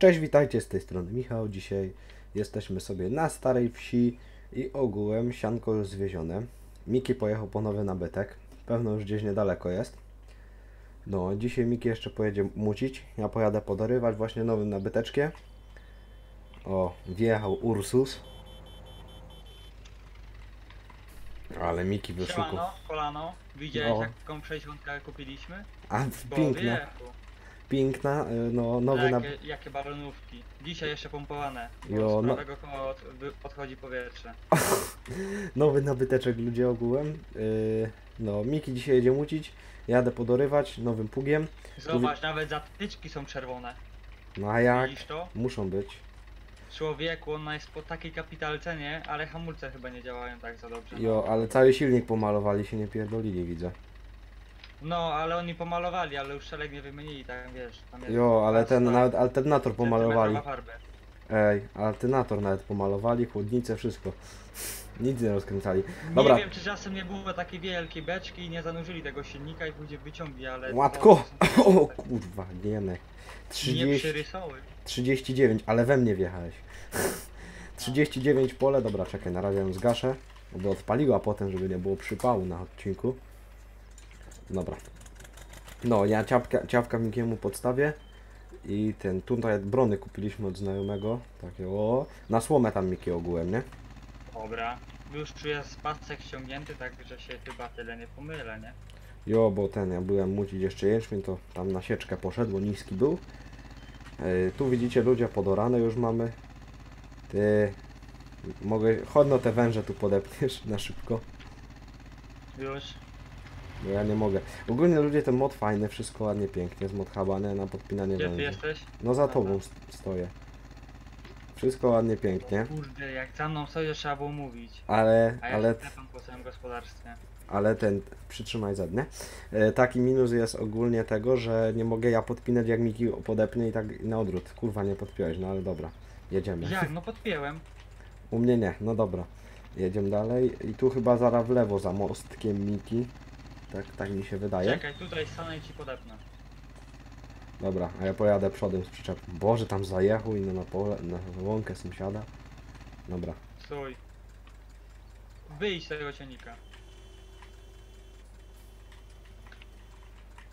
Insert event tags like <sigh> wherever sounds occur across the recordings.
Cześć, witajcie z tej strony Michał. Dzisiaj jesteśmy sobie na starej wsi i ogółem sianko już zwiezione. Miki pojechał po nowy nabytek. Pewno już gdzieś niedaleko jest. No, dzisiaj Miki jeszcze pojedzie mucić. Ja pojadę podorywać właśnie nowym nabyteczkiem. O, wjechał Ursus. Ale Miki wyszuku. Siemano, kolano. Widziałeś No. jaką 60 kupiliśmy? A, Bo piękna, wieku. Piękna, y, no nowy nabytek. Jakie, jakie balonówki. Dzisiaj jeszcze pompowane. Bo Jo, z no- prawego koła od, powietrze. <laughs> Nowy nabyteczek ludzie ogółem. Yy, no, Miki dzisiaj jedzie mucić. Jadę podorywać nowym pługiem. Zobacz, nawet zatyczki są czerwone. No a jak? Muszą być. Człowieku, ona jest po takiej kapitalce, nie? Ale hamulce chyba nie działają tak za dobrze. Jo, ale cały silnik pomalowali się nie pierdolili, widzę. No ale oni pomalowali, ale już szelek nie wymienili, tak wiesz. Tam jest Jo, ale ten nawet alternator pomalowali. centymetrowa. Ej, alternator nawet pomalowali, chłodnicę, wszystko. <laughs> Nic nie rozkręcali. Dobra. Nie wiem, czy czasem nie było takiej wielkiej beczki i nie zanurzyli tego silnika i później wyciągli, ale... Łatko! <laughs> O kurwa, nie Nie 30, przyrysoły. 39, ale we mnie wjechałeś. <laughs> 39 pole, dobra, czekaj, na razie ją zgaszę, bo odpaliła potem, żeby nie było przypału na odcinku. Dobra. No, ja ciapka, ciapka Mikiemu podstawię i ten, tutaj brony kupiliśmy od znajomego, takie o, na słomę tam Miki ogółem, nie? Dobra. Już czuję spacek ściągnięty, także się chyba tyle nie pomylę, nie? Jo, bo ten, ja byłem mucić jeszcze jęczmień, to tam na sieczkę poszedł, niski był. Yy, tu widzicie ludzie, podorane już mamy. Ty, mogę, chodno te węże tu podepniesz <laughs> na szybko, Już. Ja nie mogę. Ogólnie ludzie, ten mod fajny, wszystko ładnie, pięknie, z mod habane na podpinanie Gdzie ty węży. jesteś? No za Aha. tobą st- stoję. Wszystko ładnie, pięknie, Kurde, jak za mną sobie trzeba było mówić. ale, A ja ale, tepam po całym gospodarstwie. ale ten, przytrzymaj zadnie. E, taki minus jest ogólnie tego, że nie mogę ja podpinać jak Miki podepnie i tak na odwrót. Kurwa, nie podpiąłeś, no ale dobra. Jedziemy. Jak? No podpięłem. U mnie nie, no dobra. Jedziemy dalej i tu chyba zaraz w lewo za mostkiem Miki. Tak, tak mi się wydaje. Czekaj, tutaj stanę i ci podepnę. Dobra, a ja pojadę przodem z przyczepą. Boże, tam zajechał i no na pole, na łąkę sąsiada. Dobra. Stój. Wyjdź z tego ciągnika.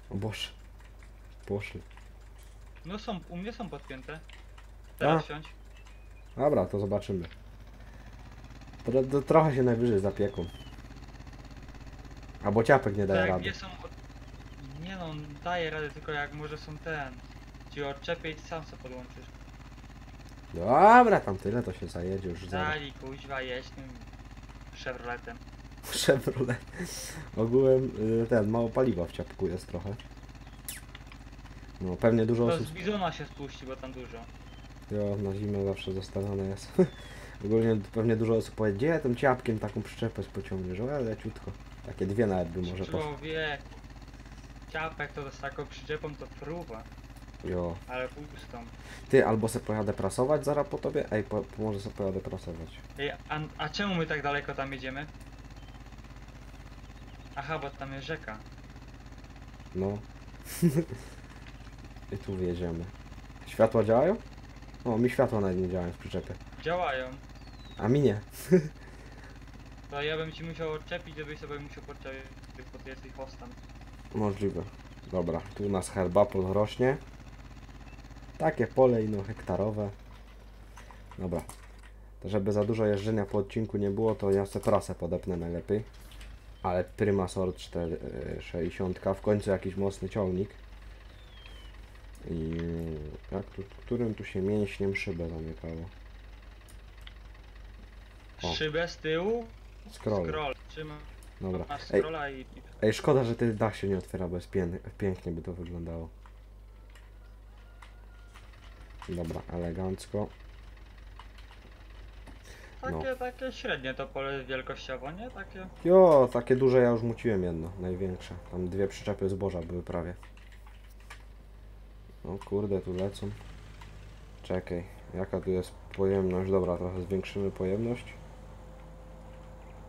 O Boże. Poszli. No są, u mnie są podpięte. Teraz A. siądź. Dobra, to zobaczymy. Tro, to trochę się najwyżej zapieką. Albo ciapek nie daje jak rady. nie są... Nie no, daje radę, tylko jak może są ten... Ci odczepię i sam sobie podłączysz. Dobra, tam tyle to się zajedzie już. Dali kuźwa jeść tym Chevroletem. <laughs> Chevrolet. Ogółem y, ten, mało paliwa w ciapku jest trochę. No pewnie dużo To osób... z bizona się spuści, bo tam dużo. Jo, na zimę zawsze zostawione jest. <laughs> Ogólnie pewnie dużo osób powie, gdzie tym ciapkiem taką przyczepę pociągniesz? O, leciutko. Takie dwie nawet by może poszło. Człowiek. Ciapek to z taką przyczepą to próba, Jo. ale pustą. Ty, albo se pojadę prasować zaraz po tobie? Ej, po, może se pojadę prasować. Ej, a, a czemu my tak daleko tam jedziemy? Aha, bo tam jest rzeka. No. <laughs> I tu wjedziemy. Światła działają? O, mi światła nawet nie działają w przyczepie. Działają. A mi nie. <laughs> To ja bym ci musiał odczepić, żebyś sobie musiał podczepić, bo ty jesteś hostem. Możliwe. Dobra, tu u nas herbapol rośnie. Takie pole ino hektarowe. Dobra. To żeby za dużo jeżdżenia po odcinku nie było, to ja se prasę podepnę najlepiej. Ale Prima Sort 4, e, 60, w końcu jakiś mocny ciągnik. I jak tu, którym tu się mięśniem szybę zamykało? O. Szybę z tyłu, Scroll. scroll. Trzymam, Dobra. masz Ej, scrolla i... i- Ej, szkoda, że ten dach się nie otwiera, bo jest pięknie, pięknie by to wyglądało. Dobra, elegancko. No. Takie, takie średnie to pole wielkościowo, nie? Takie... Jo, takie duże ja już muciłem jedno, największe. Tam dwie przyczepy zboża były prawie. O kurde, tu lecą. Czekaj, jaka tu jest pojemność? Dobra, trochę zwiększymy pojemność.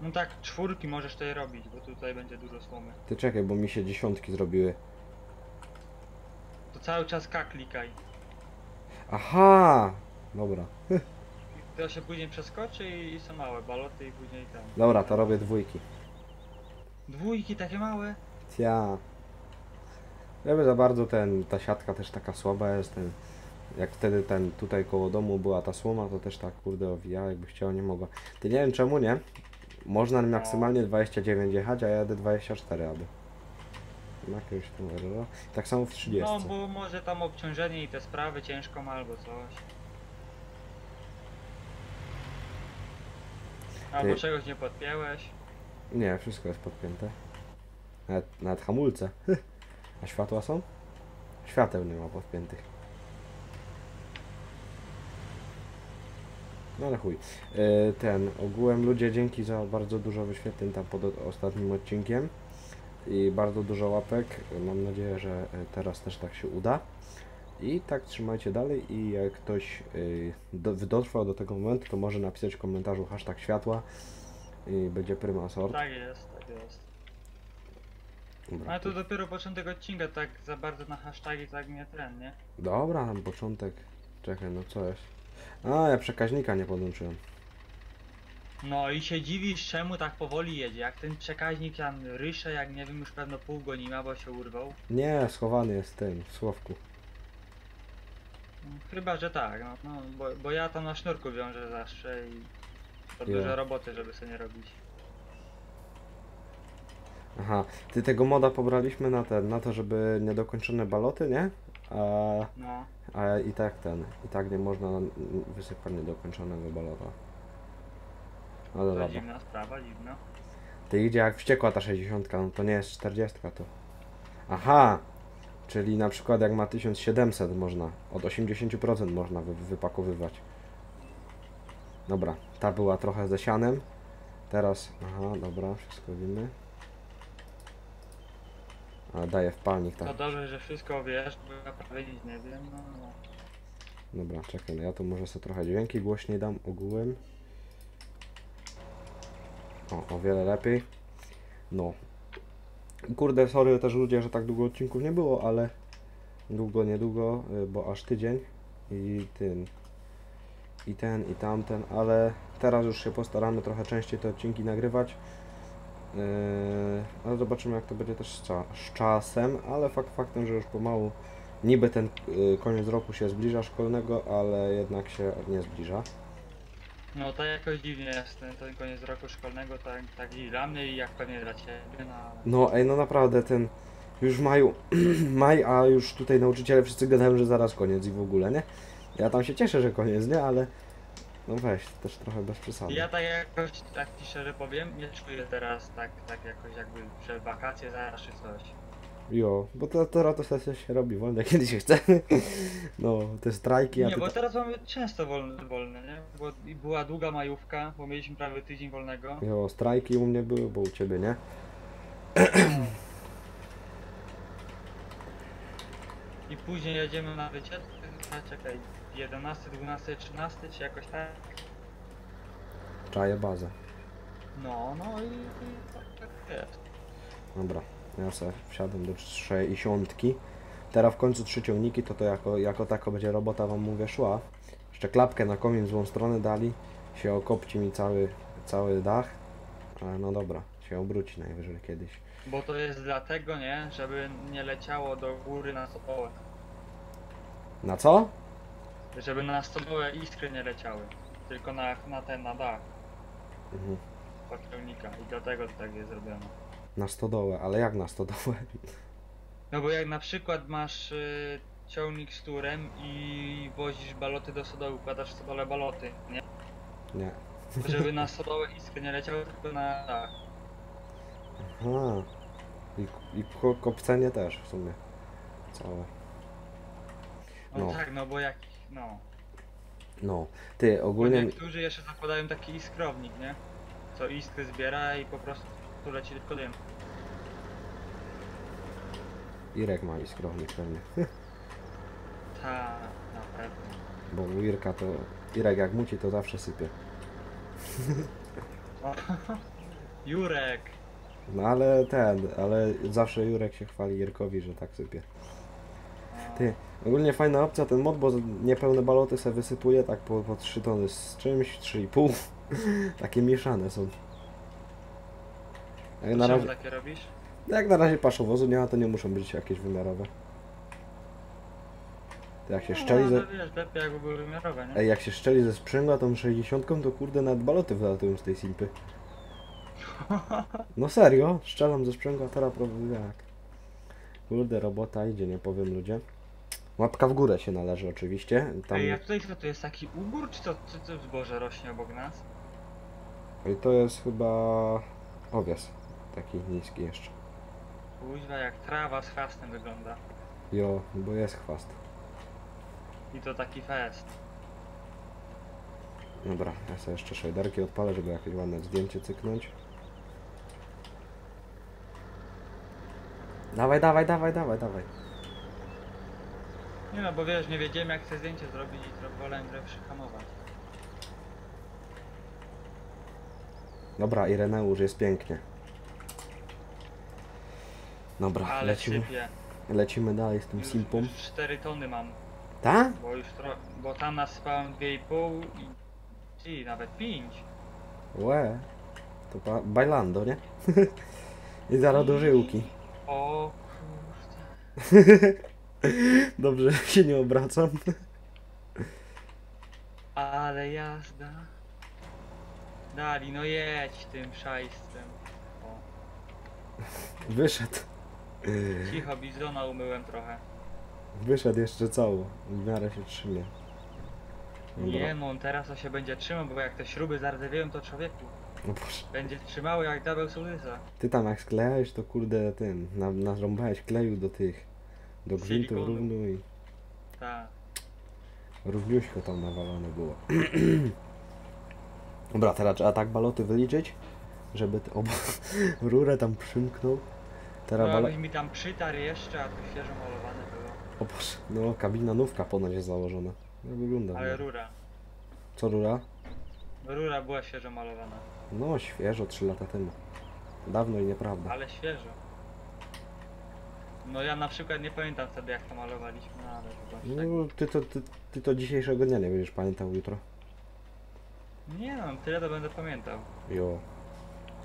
No tak, czwórki możesz tutaj robić, bo tutaj będzie dużo słomy. Ty czekaj, bo mi się dziesiątki zrobiły. To cały czas K klikaj. Aha! Dobra. <laughs> To się później przeskoczy i, i są małe baloty i później tam. Dobra, to robię dwójki. Dwójki takie małe? Ja. Żeby za bardzo ten, ta siatka też taka słaba jest, ten, jak wtedy ten, tutaj koło domu była ta słoma, to też tak kurde owija, jakby chciała, nie mogła. Ty nie wiem czemu nie, można maksymalnie 29 jechać, a ja jadę 24 aby. Ma jakiegoś tam errora. Tak samo w 30. No bo może tam obciążenie i te sprawy ciężko ma albo coś. Albo Ty- czegoś nie podpięłeś. Nie, wszystko jest podpięte. Nawet, nawet hamulce. <laughs> A światła są? Świateł nie ma podpiętych. No ale chuj. Yy, Ten, ogółem ludzie dzięki za bardzo dużo wyświetleń tam pod ostatnim odcinkiem i bardzo dużo łapek. Mam nadzieję, że y, teraz też tak się uda. I tak trzymajcie dalej i jak ktoś yy, do, dotrwał do tego momentu, to może napisać w komentarzu hashtag światła i będzie prima sort. Tak jest, tak jest. Dobra, Ale to to- dopiero początek odcinka, tak za bardzo na hasztagi tak mnie ten, nie? Dobra, tam początek. Czekaj, no co jest? A, ja przekaźnika nie podłączyłem. No i się dziwisz czemu tak powoli jedzie, jak ten przekaźnik tam rysze, jak nie wiem, już pewno pół go nie ma, bo się urwał. Nie, schowany jest tym, w Słowku. No, Chyba, że tak, no, no bo, bo ja tam na sznurku wiążę zawsze i to Ja. dużo roboty, żeby sobie nie robić. Aha, ty tego moda pobraliśmy na ten, na to, żeby niedokończone baloty, nie? A, No, a i tak ten, i tak nie można wysypać niedokończonego balota. No to dobra. dziwna sprawa, dziwna. Ty idzie jak wściekła ta 60, no to nie jest 40 to. Aha! Czyli na przykład jak ma 1700 można, od 80% można wy wypakowywać. Dobra, ta była trochę ze sianem. Teraz, aha, dobra, wszystko wiemy. Ale daję w palnik, tak. To dobrze, że wszystko wiesz, bo ja prawie nic nie wiem, no, no. Dobra, czekaj, no ja tu może sobie trochę dźwięki głośniej dam ogółem. O, o wiele lepiej. No. Kurde, sorry też ludzie, że tak długo odcinków nie było, ale długo, niedługo, y, bo aż tydzień i ten i ten i tamten, ale teraz już się postaramy trochę częściej te odcinki nagrywać. Yy, ale zobaczymy jak to będzie też z, cza- z czasem, ale fakt faktem, że już pomału niby ten y, koniec roku się zbliża szkolnego, ale jednak się nie zbliża. No to jakoś dziwnie jest ten, ten koniec roku szkolnego, tak, tak i dla mnie i jak pewnie dla ciebie, no ale... No ej, no naprawdę ten już w maju, <clears throat> maj, a już tutaj nauczyciele wszyscy gadają, że zaraz koniec i w ogóle, nie? Ja tam się cieszę, że koniec, nie? Ale no weź, też trochę bez przesady. Ja tak jakoś, tak ci szczerze powiem, nie czuję teraz tak, tak jakoś jakby przed wakacje zaraz czy coś. Jo, bo to teraz to sesja się robi wolne, <laughs> kiedy się chce. No, te strajki, Nie, bo teraz mamy często wolne, wolne, nie? Bo była długa majówka, bo mieliśmy prawie tydzień wolnego. Jo, strajki u mnie były, bo u ciebie nie. I później jedziemy na wycieczkę, a czekaj, 11, 12, 13 czy jakoś tak? Czaję bazę. No, no i, i tak, tak jest. Dobra, ja sobie wsiadam do 60. Teraz w końcu trzy ciągniki, to to jako, jako tako będzie robota wam mówię szła. Jeszcze klapkę na komin w złą stronę dali, się okopci mi cały, cały dach. Ale no dobra, się obróci najwyżej kiedyś. Bo to jest dlatego, nie? Żeby nie leciało do góry na stodołę. Na co? Żeby na stodołę iskry nie leciały. Tylko na, na ten, na dach Mhm. patelnika. I dlatego to tak jest zrobione. Na stodołę, ale jak na stodołę? No bo jak na przykład masz y, ciągnik z turem i wozisz baloty do stodoły, układasz w stodole baloty, nie? Nie. Żeby na <laughs> stodołę iskry nie leciały, tylko na dach. Aha. I, i ko- kopcenie też w sumie. Całe. No, No. tak, no bo jak, no. No. Ty, Bo ogólnie... niektórzy jeszcze zakładają taki iskrownik, nie? Co iskry zbiera i po prostu tu leci tylko dym. Irek ma iskrownik pewnie. <laughs> Ta, na pewno. Bo u Irka to... Irek jak muci to zawsze sypie. <laughs> O, <laughs> Jurek! No ale ten, ale zawsze Jurek się chwali Irkowi, że tak sypie. No, Ty, ogólnie fajna opcja ten mod, bo niepełne baloty se wysypuje tak po, po 3 tony z czymś, 3,5. <laughs> Takie mieszane są. Jak na, razie, takie robisz? jak na razie paszowozu nie ma, to nie muszą być jakieś wymiarowe. To jak się szczeli no, ze... wiesz, lepiej jakby były wymiarowe, nie? Ej, jak się szczeli ze sprzęgła tą 60, to kurde nawet baloty wylatują z tej simpy. <laughs> No serio, strzelam ze sprzęgła, teraz jak. Kurde, robota idzie, nie powiem ludzie. Łapka w górę się należy oczywiście. Tam... Ej, jak tutaj co, to jest taki ubór, czy to, czy to zboże rośnie obok nas? I to jest chyba owies. Taki niski jeszcze. Kuźwa, jak trawa z chwastem wygląda. Jo, bo jest chwast. I to taki fest. Dobra, ja sobie jeszcze shaderki odpalę, żeby jakieś ładne zdjęcie cyknąć. Dawaj, dawaj, dawaj, dawaj, dawaj. Nie no, bo wiesz, nie wiedziałem jak chcę zdjęcie zrobić i wolałem trochę przyhamować. Dobra, Ireneusz, jest pięknie. Dobra, Ale lecimy, sypie. lecimy dalej z tym Już, simpą. już 4 tony mam, Ta? bo już tro... bo tam nasypałem 2,5 i... Ci, nawet 5. Łe. To ba bailando, nie? <laughs> I zaraz do żyłki. O kurde. <laughs> Dobrze, <laughs> się nie obracam. Ale jazda. Dali, no jedź tym szajstem. O, Wyszedł. cicho, bizona umyłem trochę. Wyszedł jeszcze cało. W miarę się trzymie. Dobra. Nie no, on teraz to się będzie trzymał, bo jak te śruby zardzewieją, to człowieku będzie trzymało jak diabeł sołtysa. Ty tam jak sklejałeś, to kurde tym, na, narąbałeś kleju do tych, do gwintów Silikonu. równu i Tak. równiuśko tam nawalone było. <clears throat> Dobra, teraz trzeba tak baloty wyliczyć, żeby oba <laughs> rurę tam przymknął. Teraz No jakbyś mi tam przytarł jeszcze, a tu świeżo malowane było. O Boże, no kabina nówka ponoć jest założona. No wygląda. Ale no. rura. Co rura? Rura była świeżo malowana. No świeżo, 3 lata temu. Dawno i nieprawda. Ale świeżo. No ja na przykład nie pamiętam sobie jak to malowaliśmy, no ale chyba tak. No, ty to, ty, ty to dzisiejszego dnia nie będziesz pamiętał jutro. Nie no, tyle to będę pamiętał. Jo.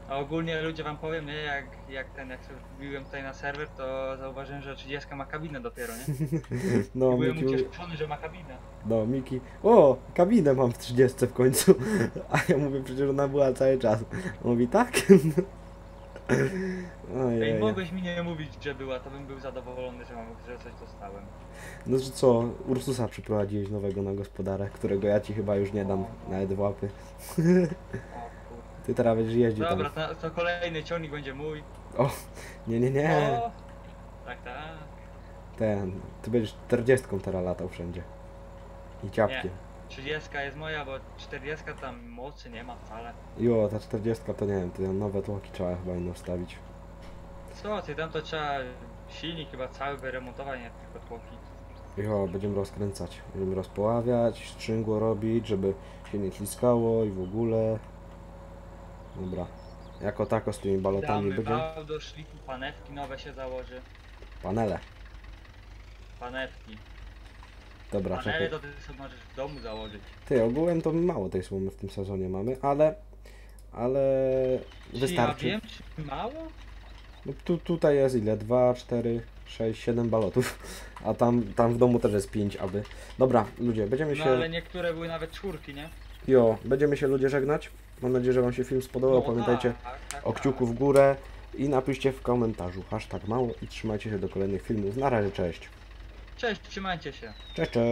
A ogólnie ludzie wam powiem, nie, jak, jak ten, jak sobie wbiłem tutaj na serwer, to zauważyłem, że 30 ma kabinę dopiero, nie? <laughs> No, I byłem Miki, ucieszony, że ma kabinę. no, Miki. O, kabinę mam w 30 w końcu. <laughs> A ja mówię, przecież ona była cały czas. On mówi, tak? <laughs> Ej, Ojej. mogłeś mi nie mówić, że była, to bym był zadowolony, że mam, że coś dostałem. No że co, Ursusa przyprowadziłeś nowego na gospodarę, którego ja ci chyba już nie dam nawet w łapy. O. Ty teraz będziesz jeździł Dobra, tam. to, to kolejny ciągnik będzie mój. Nie, nie, nie. O! Tak, tak. Ten, ty będziesz 40 teraz latał wszędzie. I ciapkiem. 30 jest moja, bo 40 tam mocy nie ma wcale. Jo, ta 40 to nie wiem, ty nowe tłoki trzeba chyba inno wstawić. Co ty, tam to trzeba silnik chyba cały wyremontować, nie tylko tłoki. Jo, będziemy rozkręcać. Będziemy rozpoławiać, strzęgło robić, żeby się nie tliskało i w ogóle. Dobra. Jako tako z tymi balotami Damy będzie. do szlifu, panewki nowe się założy. Panele. Panewki. Dobra, czekaj. to ty sobie możesz w domu założyć. Ty, ogółem to mało tej słomy w tym sezonie mamy, ale... Ale... Czy Wystarczy. Ja wiem, czy mało? No tu, tutaj jest ile? 2, 4, 6, 7 balotów. A tam, tam w domu też jest 5, aby. Dobra, ludzie, będziemy No się. ale niektóre były nawet czwórki, nie? Jo, będziemy się ludzie żegnać. Mam nadzieję, że Wam się film spodobał. No Pamiętajcie tak, tak, o tak. kciuku w górę i napiszcie w komentarzu hashtag mało i trzymajcie się do kolejnych filmów. Na razie, cześć. Cześć, trzymajcie się. Cześć, cześć.